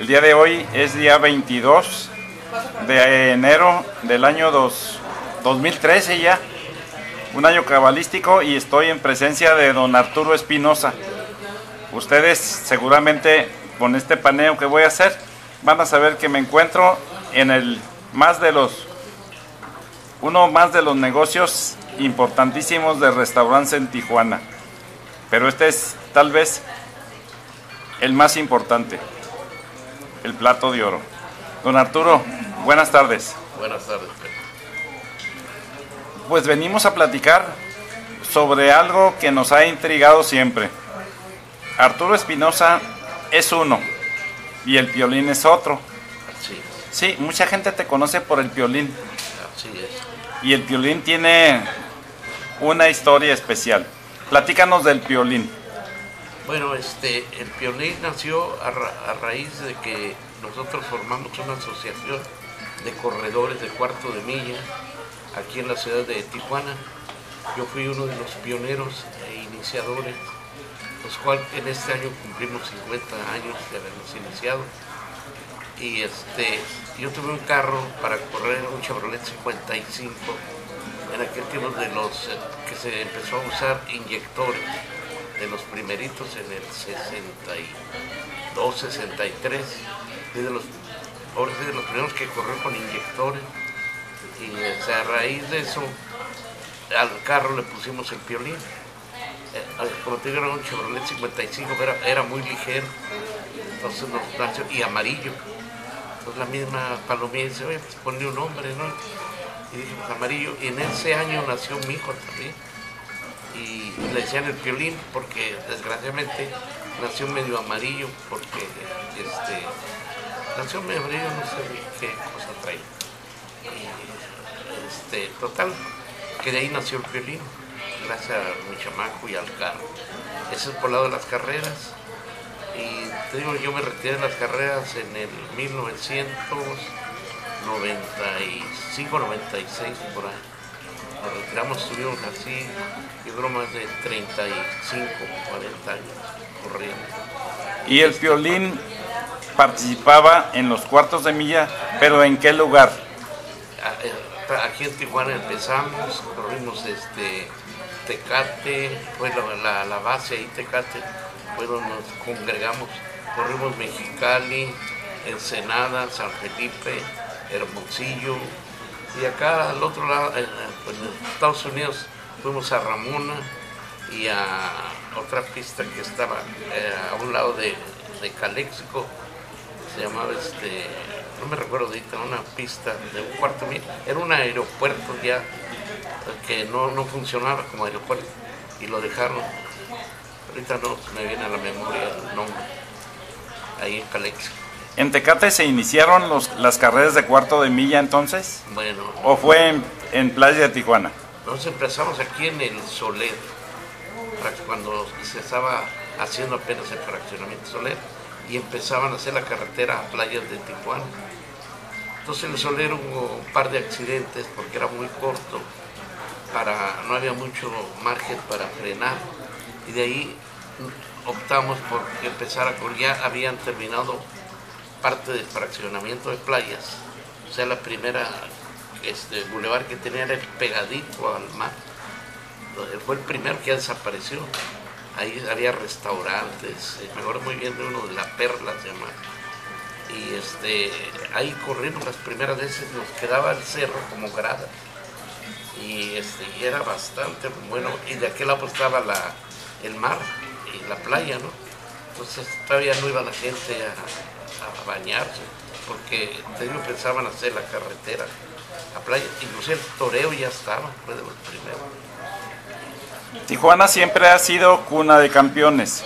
El día de hoy es día 22 de enero del año 2013 ya, un año cabalístico y estoy en presencia de don Arturo Espinosa. Ustedes seguramente con este paneo que voy a hacer van a saber que me encuentro en el más de los uno más de los negocios importantísimos de restaurantes en Tijuana. Pero este es tal vez el más importante, el plato de oro. Don Arturo, buenas tardes. Buenas tardes. Pues venimos a platicar sobre algo que nos ha intrigado siempre. Arturo Espinosa es uno y el piolín es otro. Sí, Sí, mucha gente te conoce por el piolín así es. y el piolín tiene una historia especial. Platícanos del piolín. Bueno, este, el Piolín nació a raíz de que nosotros formamos una asociación de corredores de cuarto de milla aquí en la ciudad de Tijuana. Yo fui uno de los pioneros e iniciadores, los cuales en este año cumplimos 50 años de habernos iniciado. Y este, yo tuve un carro para correr un Chevrolet 55 en aquel tiempo de los eh, que se empezó a usar inyectores de los primeritos en el 62, 63, y de los, ahora sí, de los primeros que corrió con inyectores. Y a raíz de eso, al carro le pusimos el piolín. Eh, como te digo, era un Chevrolet 55, pero era, muy ligero, entonces nos nació, y amarillo. Entonces la misma palomilla dice, oye, pues ponle un nombre, ¿no? Y dijimos amarillo, y en ese año nació mi hijo también y le decían el piolín porque desgraciadamente nació medio amarillo porque este nació medio amarillo no sé qué cosa trae. Y este total que de ahí nació el piolín gracias a mi chamaco y al carro eso es por lado de las carreras. Y te digo yo me retiré de las carreras en el 1995 96 por ahí nos retiramos, estuvimos así, creo más de 35, 40 años corriendo. Y el piolín participaba en los cuartos de milla, pero ¿en qué lugar? A- eh, Aquí en Tijuana empezamos, corrimos este Tecate, fue la, la- la base ahí Tecate, fue donde nos congregamos, corrimos Mexicali, Ensenada, San Felipe, Hermosillo, y acá al otro lado, en, pues, en Estados Unidos, fuimos a Ramona y a otra pista que estaba eh, a un lado de, de Calexico, se llamaba este, no me recuerdo ahorita, una pista de un cuarto mil, era un aeropuerto ya eh, que no, no funcionaba como aeropuerto y lo dejaron. Ahorita no me viene a la memoria el nombre, ahí en Calexico. ¿En Tecate se iniciaron los- las carreras de cuarto de milla entonces? Bueno, ¿O fue en, en Playa de Tijuana? Nosotros empezamos aquí en el Soler, cuando se estaba haciendo apenas el fraccionamiento Soler y empezaban a hacer la carretera a playas de Tijuana. Entonces en el Soler hubo un par de accidentes porque era muy corto, para, no había mucho margen para frenar y de ahí optamos por empezar a correr. Ya habían terminado parte del fraccionamiento de playas, o sea, la primera este, bulevar que tenía era el pegadito al mar. Fue el primero que desapareció. Ahí había restaurantes, eh, me acuerdo muy bien de uno de la Perla se llama. Y este, ahí corrimos las primeras veces, nos quedaba el cerro como grada. Y, este, era bastante bueno. Y de aquel lado estaba la, el mar y la playa, ¿no? Entonces todavía no iba la gente a, a bañarse, porque te digo, pensaban hacer la carretera a playa. Incluso el toreo ya estaba, fue de los primeros. Tijuana siempre ha sido cuna de campeones.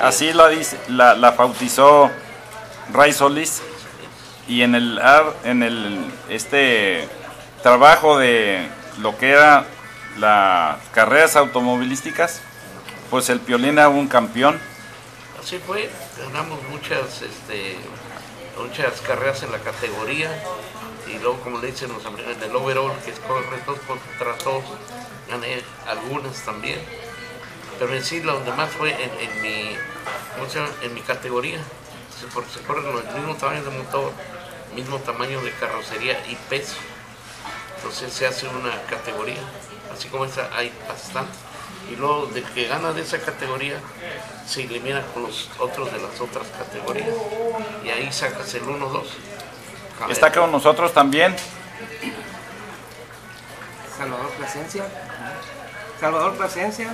Así la, dice- la, la bautizó Ray Solís. Y en el, en el este trabajo de lo que era las carreras automovilísticas, pues el Piolín era un campeón. Así fue, ganamos muchas, este, muchas carreras en la categoría y luego, como le dicen los en el overall, que es corre todos contra todos, gané algunas también. Pero en sí, lo demás fue en, en mi, ¿cómo se? En mi categoría. porque se corren con el mismo tamaño de motor, mismo tamaño de carrocería y peso. Entonces se hace una categoría, así como esta hay bastantes. Y luego del que gana de esa categoría se elimina con los otros de las otras categorías. Y ahí sacas el 1-2. Está con nosotros también Salvador Plasencia. Salvador Plasencia.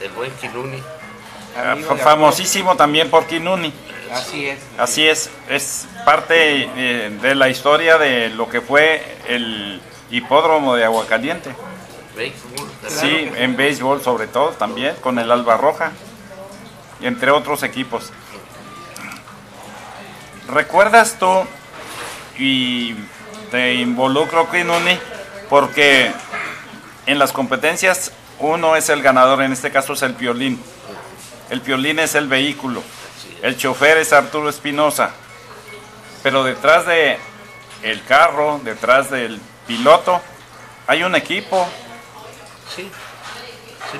El buen Kinuni. De famosísimo también por Kinuni. Así es. Así es, es parte eh, de la historia de lo que fue el hipódromo de Aguacaliente. Sí, en béisbol sobre todo también, con el Alba Roja, y entre otros equipos. ¿Recuerdas tú, y te involucro, Kinuni, porque en las competencias uno es el ganador, en este caso es el piolín. El piolín es el vehículo. El chofer es Arturo Espinosa. Pero detrás de el carro, detrás del piloto, hay un equipo. Sí,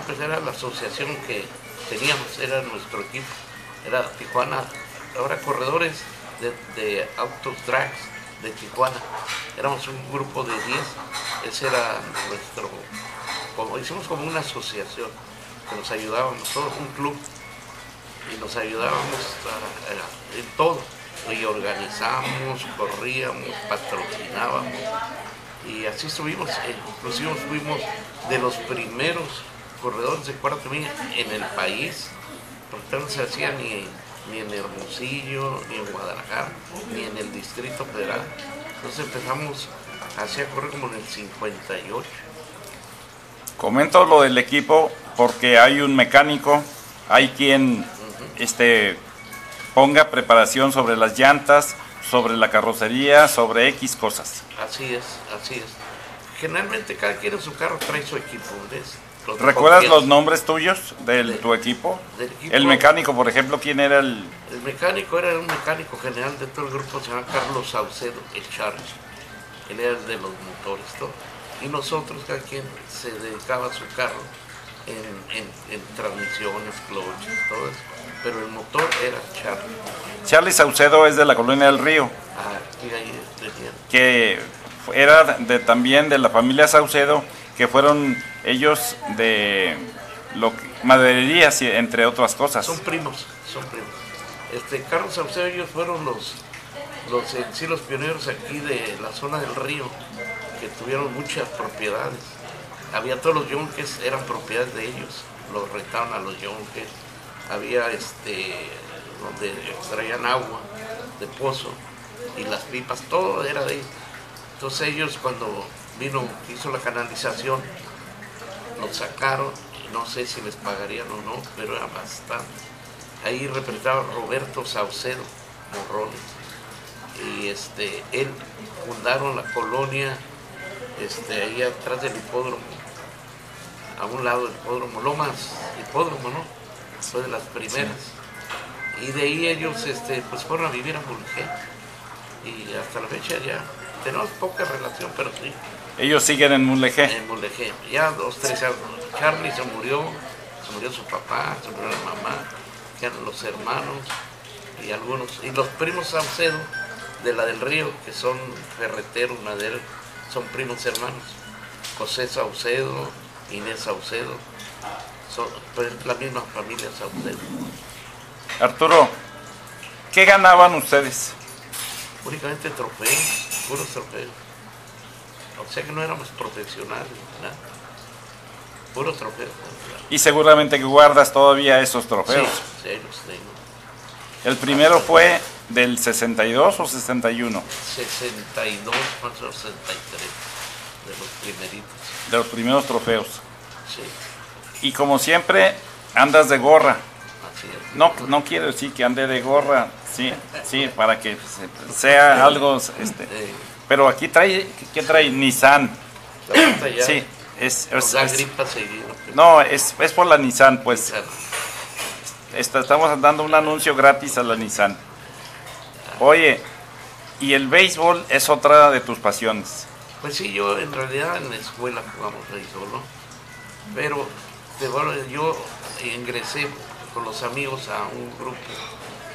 pues era la asociación que teníamos, era nuestro equipo. Era Tijuana, ahora corredores de, autos drags de Tijuana. Éramos un grupo de 10, ese era nuestro, hicimos como una asociación que nos ayudábamos, todos un club, y nos ayudábamos a- en todo. Y organizábamos, corríamos, patrocinábamos. Y así estuvimos, inclusive fuimos de los primeros corredores de cuarto milla en el país, porque no se hacía ni, ni en Hermosillo, ni en Guadalajara, ni en el Distrito Federal. Entonces empezamos así a correr como en el 58. Comento lo del equipo porque hay un mecánico, hay quien este, ponga preparación sobre las llantas, sobre la carrocería, sobre X cosas. Así es, así es. Generalmente cada quien en su carro trae su equipo, ¿ves? Los ¿Recuerdas los nombres tuyos de De- tu equipo? del equipo. El mecánico, por ejemplo, ¿quién era el...? El mecánico era un mecánico general de todo el grupo, se llama Carlos Saucedo, el Charles. Él era el de los motores, todo. Y nosotros, cada quien se dedicaba a su carro en, en- en transmisiones, cloches, todo eso. Pero el motor era Charlie. Charlie Saucedo es de la Colonia del Río, Ah, y ahí que era de, también de la familia Saucedo, que fueron ellos de lo madererías, entre otras cosas. Son primos, son primos. Este, Carlos Saucedo, ellos fueron los, los, sí, los pioneros aquí de la zona del río, que tuvieron muchas propiedades. Había todos los yonques, eran propiedades de ellos, los rentaban a los yonques. Había este, donde extraían agua de pozo y las pipas, todo era de ellos. Entonces ellos cuando vino, hizo la canalización, los sacaron, no sé si les pagarían o no, pero era bastante. Ahí representaba Roberto Saucedo Morrones. Y este, él fundaron la colonia este, ahí atrás del hipódromo, a un lado del hipódromo, Lomas, hipódromo, ¿no? Fue de las primeras. Y de ahí ellos este, pues fueron a vivir a Mulegé. Y hasta la fecha ya tenemos poca relación, pero sí Ellos siguen en Mulegé. en Mulegé. Ya dos, tres años. Charlie se murió, se murió su papá, se murió la mamá, quedaron los hermanos y algunos. Y los primos Saucedo de la del Río, que son ferreteros, maderos, son primos hermanos. José Saucedo, Inés Saucedo, son pues, la misma familia Saucedo. Arturo, ¿qué ganaban ustedes? Únicamente trofeos, puros trofeos. O sea que no éramos profesionales, nada. Puros trofeos. Y seguramente que guardas todavía esos Sí, trofeos. sí, ahí los tengo. El primero fue del 62 o 61, 62 más o 63 de los primeritos. de los primeros trofeos. Sí, Y como siempre, andas de gorra. No, no quiero decir que ande de gorra, sí, sí, para que se- sea algo, este, pero aquí trae, ¿qué trae? Nissan, sí, es, es- es- no, es, es por la Nissan, pues, esta- estamos dando un anuncio gratis a la Nissan. Oye, y el béisbol es otra de tus pasiones. Pues sí, yo en realidad en la escuela jugamos béisbol, ¿no? Pero yo ingresé con los amigos a un grupo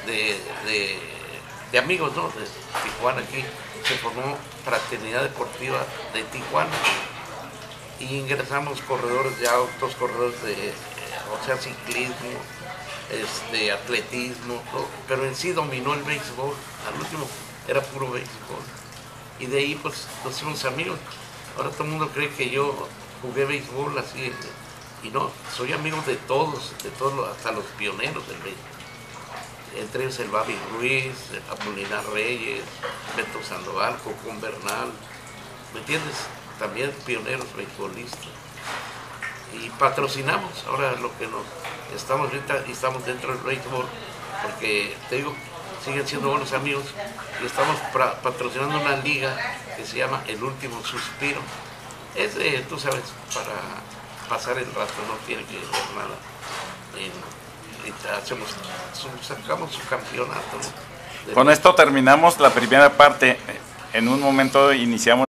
de, de, amigos ¿no? de Tijuana aquí. Se formó Fraternidad Deportiva de Tijuana y ingresamos corredores de autos, corredores de, o sea, ciclismo, este, atletismo, todo, pero en sí dominó el béisbol, al último era puro béisbol. Y de ahí pues nos hicimos amigos. Ahora todo el mundo cree que yo jugué béisbol así, y no, soy amigo de todos, de todos, hasta los pioneros del béisbol. Entre ellos el Babi Ruiz, Apolinar Reyes, Beto Sandoval, Cocón Bernal, ¿me entiendes? También pioneros beisbolistas. Y patrocinamos ahora lo que nos estamos ahorita y estamos dentro del béisbol, porque te digo, siguen siendo buenos amigos y estamos patrocinando una liga que se llama El Último Suspiro. Es de, tú sabes, para pasar el rato, no tiene que ver nada. Y hacemos, sacamos su campeonato. Con esto terminamos la primera parte. En un momento iniciamos